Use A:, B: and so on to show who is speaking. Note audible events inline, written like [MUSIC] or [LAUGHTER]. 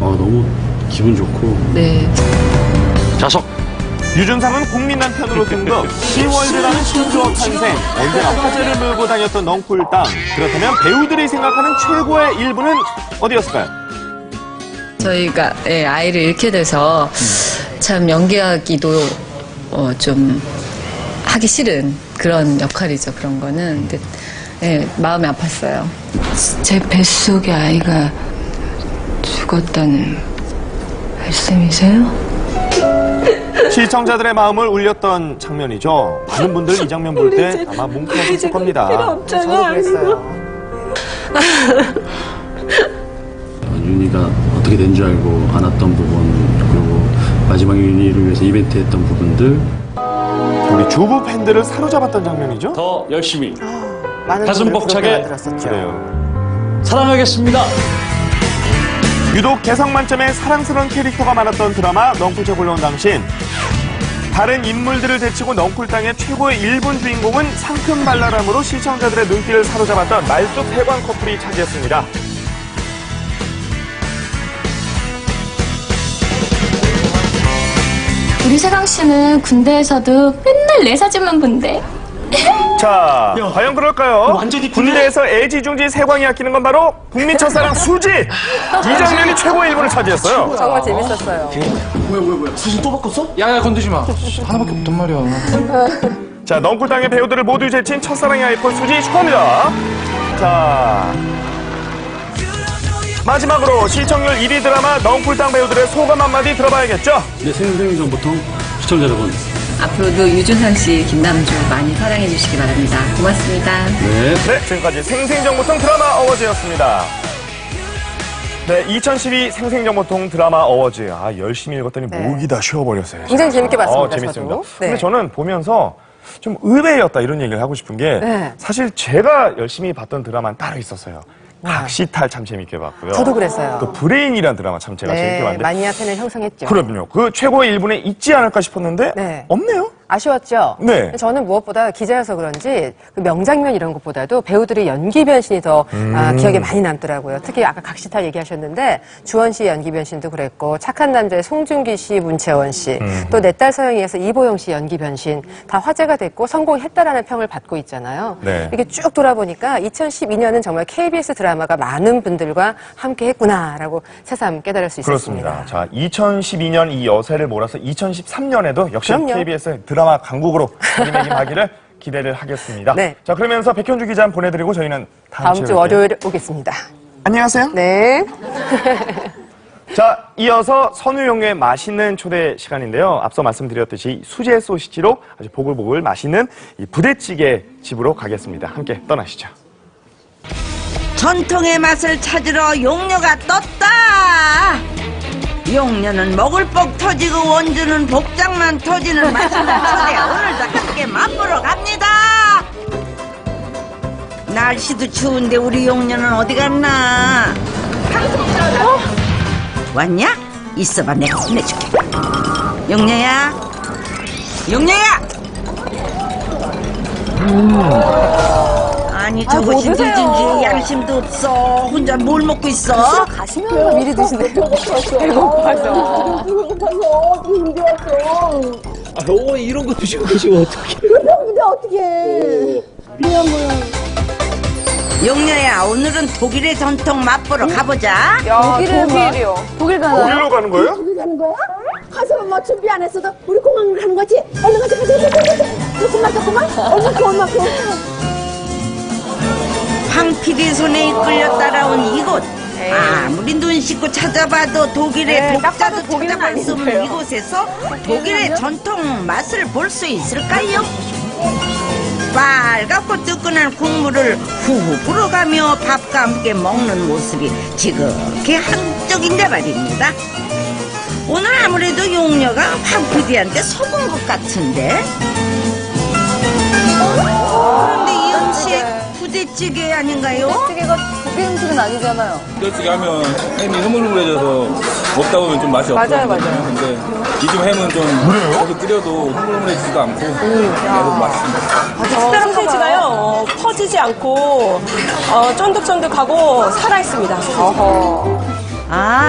A: 어, 너무 기분 좋고
B: 네.
C: 자석.
D: 유준상은 국민 남편으로 등극, 시월드라는 신조어 탄생, 언제나 화제를 몰고 다녔던 넝쿨 땅. 그렇다면 배우들이 생각하는 최고의 일부는 어디였을까요?
B: 저희가 예, 아이를 잃게 돼서 참 연기하기도 어, 좀 하기 싫은 그런 역할이죠. 그런 거는. 근데 예, 마음이 아팠어요. 제 뱃속에 아이가 죽었다는 말씀이세요?
D: 시청자들의 마음을 울렸던 장면이죠. 많은 분들 이 장면 볼 때 아마 뭉클하셨을 겁니다.
E: 저도 그랬어요.
A: 어, 윤희가 어떻게 된 줄 알고 안았던 부분 그리고 마지막 윤희를 위해서 이벤트 했던 부분들
D: 우리 주부 팬들을 사로잡았던 장면이죠.
C: 더 열심히
E: 많은
C: 가슴 벅차게.
D: 그래요.
C: 사랑하겠습니다.
D: 유독 개성 만점의 사랑스러운 캐릭터가 많았던 드라마 넝쿨째 굴러온 당신. 다른 인물들을 제치고 넝쿨 땅의 최고의 일본 주인공은 상큼 발랄함으로 시청자들의 눈길을 사로잡았던 말뚝 해관 커플이 차지했습니다.
F: 우리 세강 씨는 군대에서도 맨날 내 사진만 본대.
D: 자, 과연 그럴까요? 군대에서 애지중지 세광이 아끼는 건 바로 국민 첫사랑 수지! 이 장면이 최고의 일부를 차지했어요.
E: 정말 재밌었어요.
G: 야야 건드지 마. 하나밖에 없단 말이야. [LAUGHS]
D: 자, 넝쿨 땅의 배우들을 모두 제친 첫사랑의 아이콘 수지 축하합니다. 자. 마지막으로 시청률 1위 드라마 넝쿨 땅 배우들의 소감 한마디 들어봐야겠죠?
A: 네, 생생정보통 시청자 여러분
B: 앞으로도 유준상 씨, 김남주 많이 사랑해 주시기 바랍니다. 고맙습니다.
A: 네
D: 네, 지금까지 생생정보통 드라마 awards였습니다. 네, 2012 생생정보통 드라마 어워즈. 아, 열심히 읽었더니 목이 다 쉬어버렸어요.
E: 굉장히 재밌게 봤습니다,
D: 어, 재밌습니다.
E: 저도.
D: 근데
E: 네.
D: 저는 보면서 좀 의외였다 이런 얘기를 하고 싶은 게
E: 네.
D: 사실 제가 열심히 봤던 드라마는 따로 있었어요. 각시탈 참 재밌게 봤고요.
E: 저도 그랬어요.
D: 또 브레인이라는 드라마 참 제가 재밌게
E: 네,
D: 봤는데
E: 마니아 팬을 형성했죠.
D: 그럼요. 그 최고의 일본에 있지 않을까 싶었는데
E: 네.
D: 없네요.
E: 아쉬웠죠?
D: 네.
E: 저는 무엇보다 기자여서 그런지 그 명장면 이런 것보다도 배우들의 연기 변신이 더
D: 음.
E: 아, 기억에 많이 남더라고요. 특히 아까 각시탈 얘기하셨는데 주원 씨 연기 변신도 그랬고 착한 남자의 송중기 씨, 문채원 씨,
D: 음.
E: 또내 딸 서영이에서 이보영 씨 연기 변신 다 화제가 됐고 성공했다라는 평을 받고 있잖아요.
D: 네.
E: 이렇게 쭉 돌아보니까 2012년은 정말 KBS 드라마 가 많은 분들과 함께 했구나라고 새삼 깨달을 수 있었습니다.
D: 그렇습니다. 자, 2012년 이 여세를 몰아서 2013년에도 역시
E: 그럼요.
D: KBS 드라마 강국으로 자리매김하기를 [LAUGHS] 기대를 하겠습니다.
E: 네.
D: 자, 그러면서 백현주 기자 보내드리고 저희는 다음,
E: 다음
D: 주.
E: 월요일에 오겠습니다.
D: 안녕하세요.
E: 네. [LAUGHS]
D: 자, 이어서 선우용의 맛있는 초대 시간인데요. 앞서 말씀드렸듯이 수제 소시지로 아주 보글보글 맛있는 이 부대찌개 집으로 가겠습니다. 함께 떠나시죠.
H: 전통의 맛을 찾으러 용녀가 떴다. 용녀는 먹을 복 터지고 원주는 복장만 터지는 맛있는 초대 오늘도 함께 맛보러 갑니다. 날씨도 추운데 우리 용녀는 어디 갔나? 어? 왔냐? 있어봐 내가 혼내줄게. 용녀야, 용녀야. 아니 저것이 늦은지 양심도 없어. 혼자 뭘 먹고 있어?
E: 가시면 미리 드시네요. 배고파서.
G: 아, 너 이런 거 드시고 계시면 어떡해.
H: 용녀야 오늘은 독일의 전통 맛보러 가보자.
E: 독일이요. 독일 가나요?
D: 어디로 가는 거예요?
I: 가는 거야? 가서 뭐 준비 안 했어도 우리 공항으로 가는 거지? 얼른 가자, 가자, 가자, 가자. 조금만, 조금만. 얼마큼, 얼마큼.
H: 황 PD 손에 이끌려 따라온 이곳. 아무리 눈 씻고 찾아봐도 독일의
E: 네, 딱
H: 독자도
E: 독일은
H: 찾아볼 수 없는
E: 아닌데요.
H: 이곳에서 독일의 전통 맛을 볼 수 있을까요? 빨갛고 뜨끈한 국물을 후후 불어가며 밥과 함께 먹는 모습이 지극히 한적인데 말입니다. 오늘 아무래도 용녀가 황 PD한테 속은 것 같은데? 부대찌개 아닌가요?
E: 찌개가 독일 음식은 아니잖아요.
J: 부대찌개 하면 햄이 흐물흐물해져서 먹다 보면 좀 맛이
E: 맞아요,
J: 없거든요.
E: 맞아요.
J: 근데 요즘 햄은 좀 계속 끓여도 흐물흐물해지지도 않고 계속 맛있습니다.
K: 소세지가요 퍼지지 않고 어, 쫀득쫀득하고 살아 있습니다.
H: 아